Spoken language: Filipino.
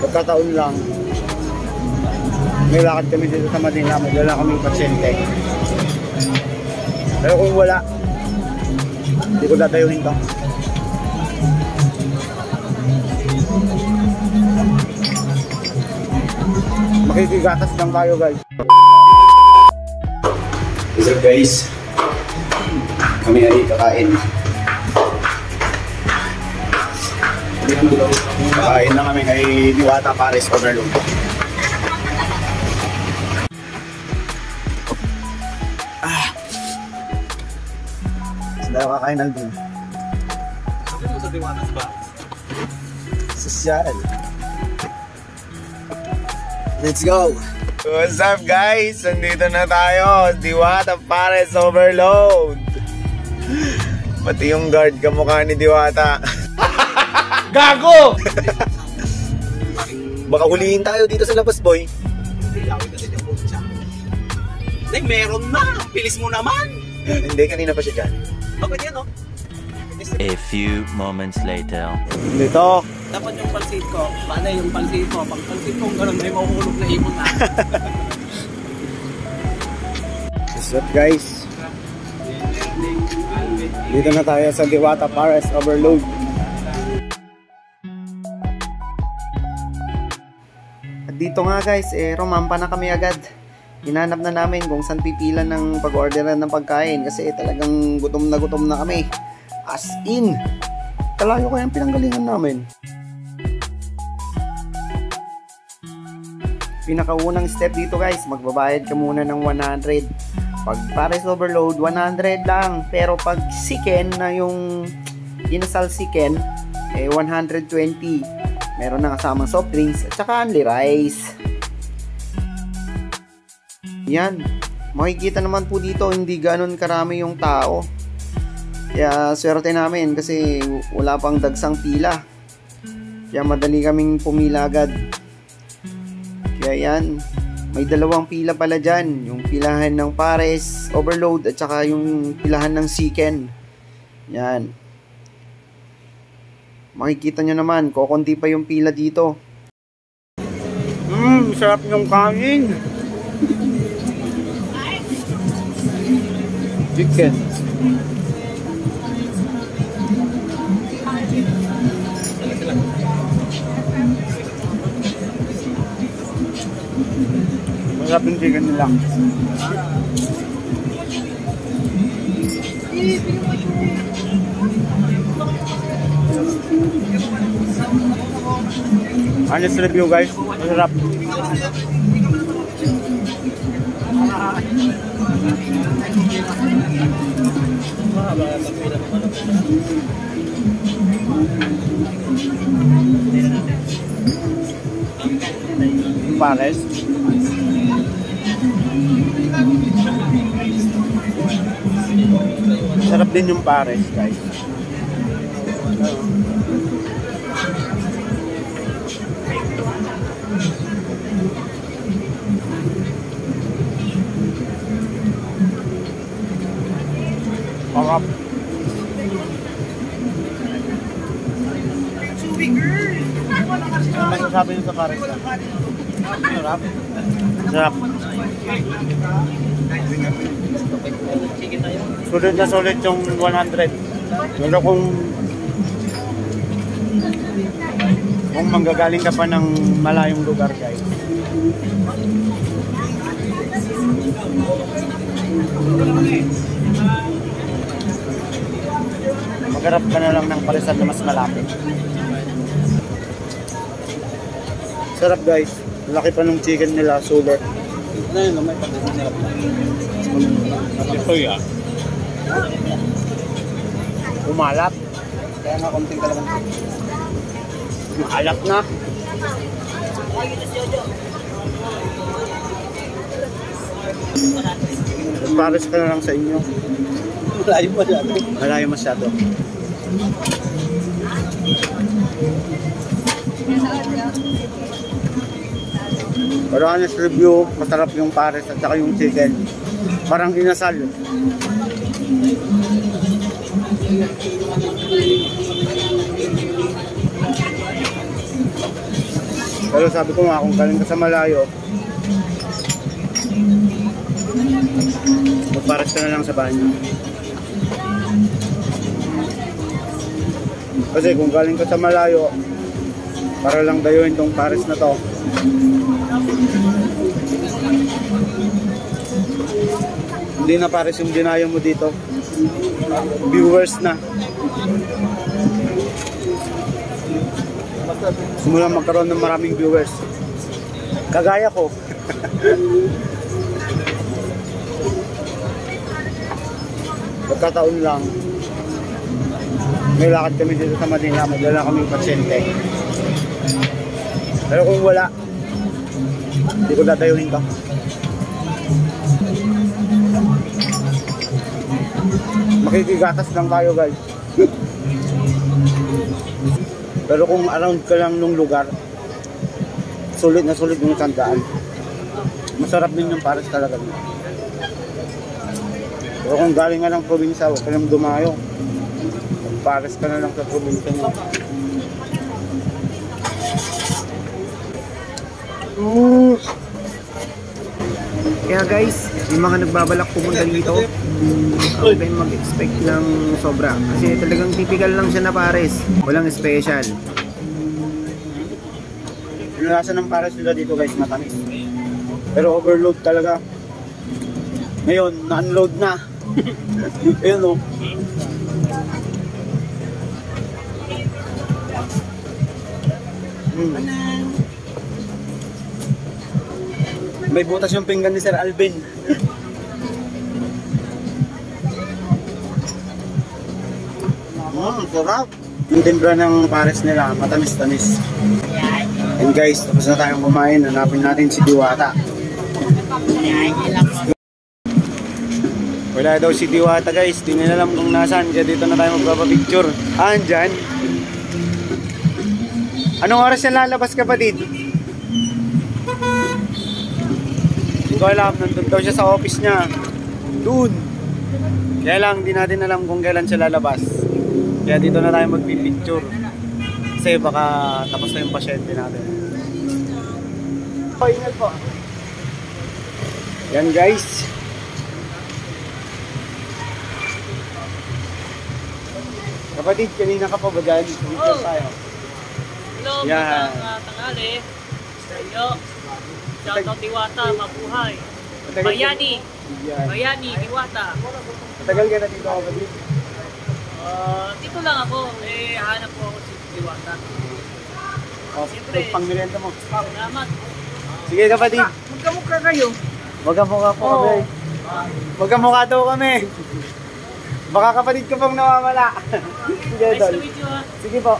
Pagkataon lang, may lakad kami dito sa Manila, may dala kaming pasyente. Pero kung wala, hindi ko tatayuhin to. Makikigatas lang tayo guys. What's up guys? Kami ay kakain. Kain na kami kay Diwata Paris Overload. Ah. Saan tayo kakain Alvin? Sa Diwatas ba? Sosyal. Let's go! What's up guys? Nandito na tayo. Diwata Pares Overload. Pati yung guard kamukha ni Diwata. Gago! Baka hulihin tayo dito sa labas boy. Ay, meron na! Bilis mo naman! Hindi, kanina pa siya dyan. Bakit yan, oh? A few moments later. Dito. Dapat yung pansit ko, paano yung pansit ko? Pag pansit ko, ganun, may mahuhulog na ipon na. What's up guys? Dito na tayo sa Diwata Pares Overload. Dito nga guys, eh, romampa na kami agad. Hinanap na namin kung saan pipila ng pag-orderan ng pagkain kasi talagang gutom na gutom na kami. As in, kalayo ko yung pinanggalingan namin. Pinakaunang step dito guys, magbabayad ka muna ng 100. Pag pares overload, 100 lang. Pero pag chicken na yung inasal chicken, eh 120. Meron na kasamang soft drinks at saka only rice. Yan. Makikita naman po dito, hindi ganun karami yung tao. Kaya swerte namin kasi wala pang dagsang pila. Kaya madali kaming pumila agad. Kaya yan, may dalawang pila pala dyan. Yung pilahan ng pares, overload, at saka yung pilahan ng chicken. Yan. Makikita nyo naman, kokonti pa yung pila dito. Mmm, sarap ng kanin. Chicken. Masarap yung chicken nila. Honest review guys, masarap. Pares. Sarap din yung pares guys. Ano masasabi niyo sa pares ka? Sarap. Sarap. Sulit na sulit yung 100. Pero kung kung manggagaling ka pa ng malayong lugar guys. Magharap ka na lang ng parisan na mas malapit. Sarap guys. Laki pa ng chicken nila, sulit. Ano yun, may pagkakas nila pa. Ito ya. Umalat. Kaya nga konting talagang Maalat na. Pares ka na lang sa inyo. malayo dyan. Malayo masyado. Pero honest review, masarap yung pares at saka yung chicken. Parang inasal. Pero sabi ko nga, kung galing ka sa malayo, magparas ka na lang sa banyo. Kasi kung galing ka sa malayo, para lang dayuhin tong pares na to. Hindi na pares yung dinayo mo dito. Viewers na. Simula magkaroon ng maraming viewers. Kagaya ko. Pagkataon lang, may lakad kami dito sa Manila, madala kami pasyente. Pero kung wala, hindi ko dadayuhin to. Makikigatas lang tayo guys. Pero kung around ka lang nung lugar, sulit na sulit yung tandaan. Masarap din yung pares talaga. Pero kung galing nga ng probinsya, huwag ka nang dumayo. Pares ka na lang sa probinsya mo. Mm. Kaya guys, yung mga nagbabalak pumunta dito, huwag kayong mag-expect ng sobra. Kasi talagang typical lang siya na pares. Walang special. Yung lasa ng pares nila dito guys, matamis. Pero overload talaga. Ngayon, na-unload na. Ayun o. Mm. May butas yung pinggan ni Sir Alvin. Mmm, sarap. Yung timpla ng pares nila, matamis-tamis. And guys, tapos na tayong kumain. Hanapin natin si Diwata. Wala daw si Diwata guys. Di nila alam kung nasaan. Kaya dito na tayo magpapapicture. Ah, andyan. Anong oras siya lalabas kapatid? Hindi ko alam. Nandun daw siya sa office niya. Doon. Kaya lang, di natin alam kung kailan siya lalabas. Kaya dito na tayo magpipicture. Kasi baka tapos na yung pasyente natin. Final po. Yan guys. Kapatid, kanina ka pa ba dyan? Picture tayo. Hello, Yan. magandang uh, tanghali sa inyo. Shoutout Diwata, mabuhay. Bayani, Yan. Bayani, Diwata. Matagal ka na dito kapatid. Uh, dito lang ako, eh hanap po ako si Diwata. Oh, Siyempre. pang merienda mo. Salamat. Sige kapatid. Magkamukha kayo. Magkamukha po Oo. kami. Magkamukha daw kami. Baka kapatid ko pang nawawala. Sige, Nice Dol. to meet you ha. Sige po.